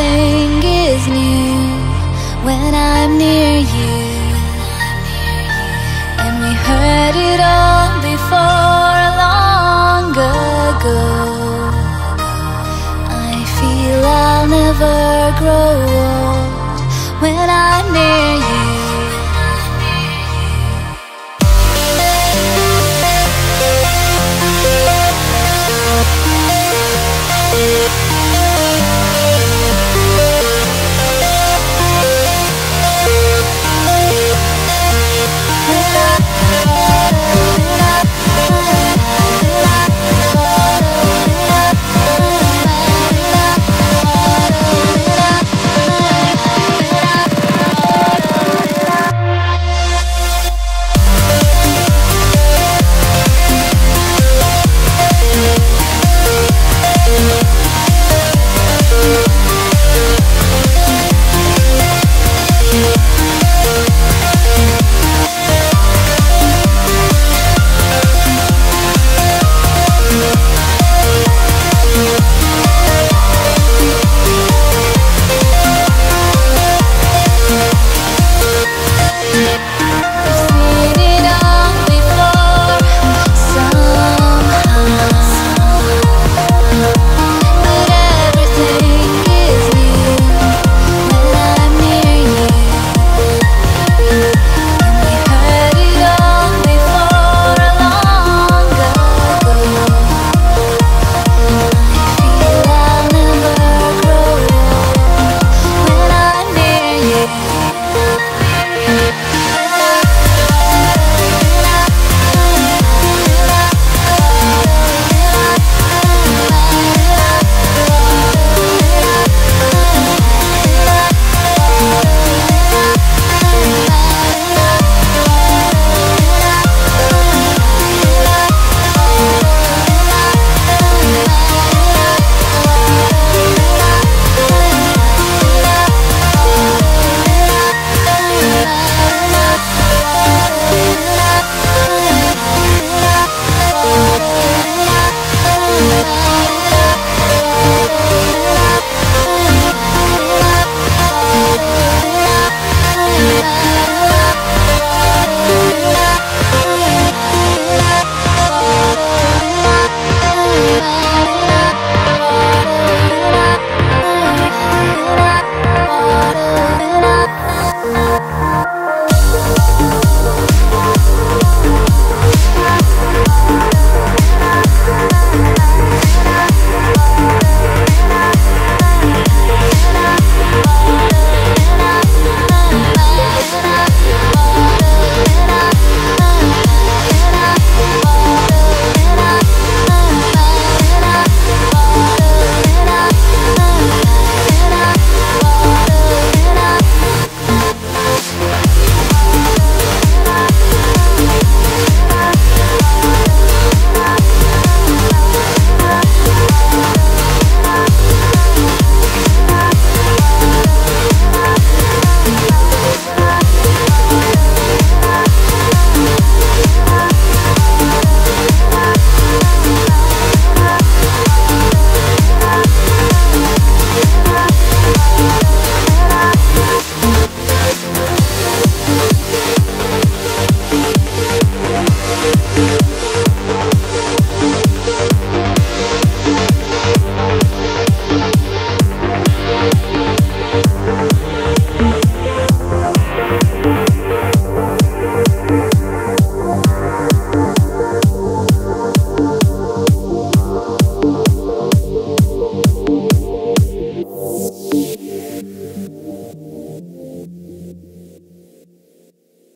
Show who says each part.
Speaker 1: Nothing is new when I'm near you. And we heard it all before long ago. I feel I'll never grow old when I'm near